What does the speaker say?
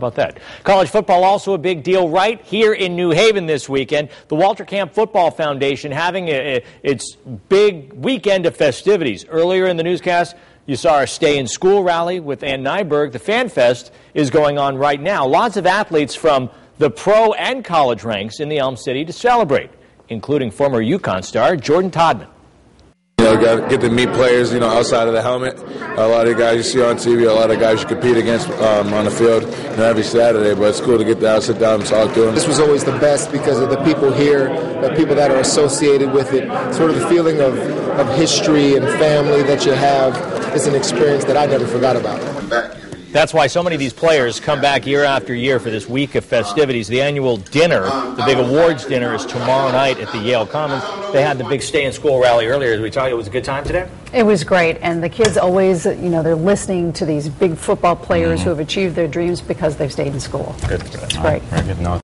about that? College football also a big deal right here in New Haven this weekend. The Walter Camp Football Foundation having a, a, its big weekend of festivities. Earlier in the newscast, you saw our Stay in School rally with Ann Nyberg. The Fan Fest is going on right now. Lots of athletes from the pro and college ranks in the Elm City to celebrate, including former UConn star Jordan Todman. You know, got, get to meet players, you know, outside of the helmet. A lot of guys you see on TV, a lot of guys you compete against um, on the field you know, every Saturday. But it's cool to get down, sit down, and talk to them. This was always the best because of the people here, the people that are associated with it. Sort of the feeling of, of history and family that you have is an experience that I never forgot about. That's why so many of these players come back year after year for this week of festivities. The annual dinner, the big awards dinner, is tomorrow night at the Yale Commons. They had the big stay in school rally earlier. As we talked, it was a good time today. It was great, and the kids always, you know, they're listening to these big football players mm-hmm. who have achieved their dreams because they've stayed in school. Good. It's great. Very good.